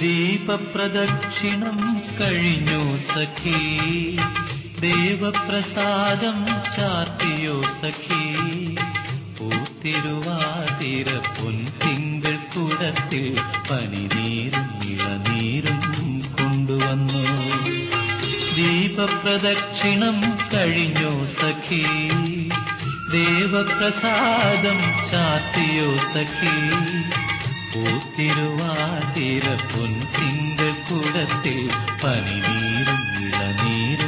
ദീപപ്രദക്ഷിണം കഴിഞ്ഞു സഖി. ദേവപ്രസാദം ചാർത്തിയോ സഖി. പൂത്തിരുവാതിര പൊൻതിങ്കൾ കുടത്തിൽ പനിനീരും ഇളനീരും കൊണ്ടുവന്നു. ദീപപ്രദക്ഷിണം കഴിഞ്ഞു സഖി. ദേവപ്രസാദം ചാർത്തിയോ സഖി. പൂത്തിരുവാതിര പൊൻതിങ്കൾ കുടത്തിൽ പനിനീരും ഇളനീരും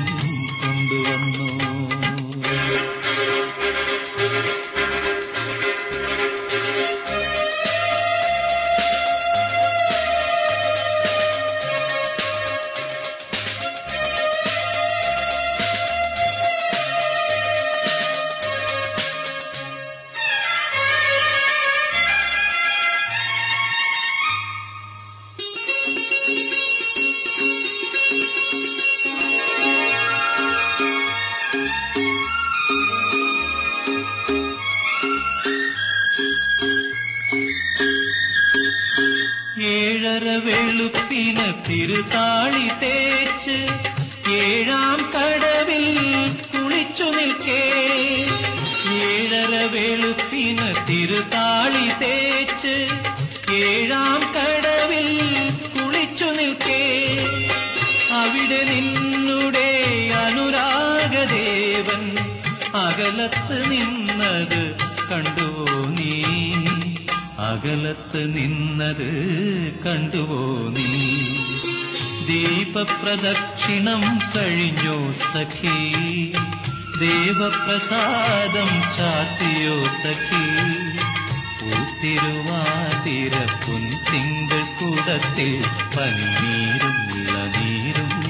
ഏഴര വെളുപ്പിന് തിരുതാളി തേച്ച് ഏഴാം കടവിൽ കുളിച്ചു നിൽക്കേ. ഏഴര വെളുപ്പിന് തിരുതാളി തേച്ച് ഏഴാം കടവിൽ കുളിച്ചു നിൽക്കേ. അവിടെ നിന്നുടെ അനുരാഗദേവൻ അകലത്ത് നിന്നത് കണ്ടുവോ നീ. അകലത്ത് നിന്നത് കണ്ടുവോ നീ? ദീപപ്രദക്ഷിണം കഴിഞ്ഞോ സഖി? ദേവപ്രസാദം ചാത്തിയോ സഖി? പൂത്തിരുവാതിര പൊൻതിങ്കൾ കൂടത്തിൽ പനിനീരും ഇളനീരും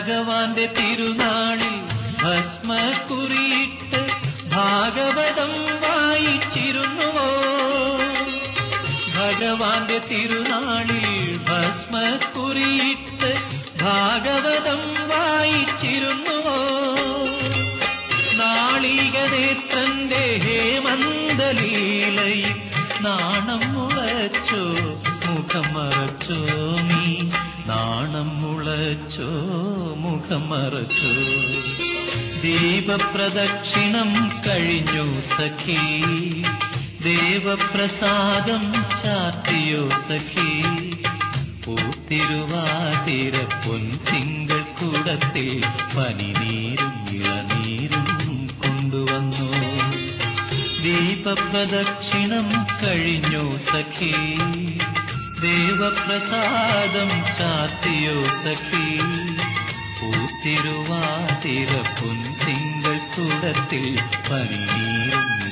ഭഗവാന്റെ തിരുനാളിൽ ഭസ്മക്കുറിയിട്ട് ഭാഗവതം വായിച്ചിരുന്നുവോ? ഭഗവാന്റെ തിരുനാളിൽ ഭസ്മക്കുറിയിട്ട് ഭാഗവതം വായിച്ചിരുന്നുവോ? നാളികനേത്രന്റെ ഹേമന്തലീലയിൽ നാണം മുളച്ചോ മുഖം മറച്ചോ നീ? നാണം മുളച്ചോ മുഖം മറച്ചോ ദീപപ്രദക്ഷിണം കഴിഞ്ഞു സഖി. ദേവപ്രസാദം ചാത്തിയോ സഖി. പൂത്തിരുവാതിര പൊൻതിങ്കൾ കൂടത്തിൽ പനിനീരും ഇളനീരും കൊണ്ടുവന്നു. ദീപപ്രദക്ഷിണം കഴിഞ്ഞു സഖി. ദേവപ്രസാദം ചാത്തിയോ സഖി. പൂത്തിരുവാതിര പൊൻതിങ്കൾ കൂടത്തിൽ പനിനീരും